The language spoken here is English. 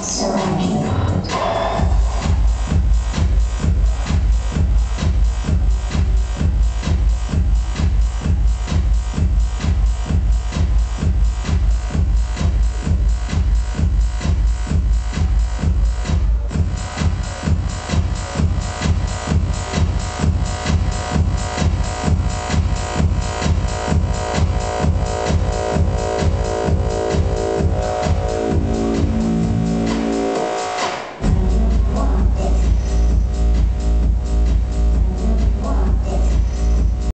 so I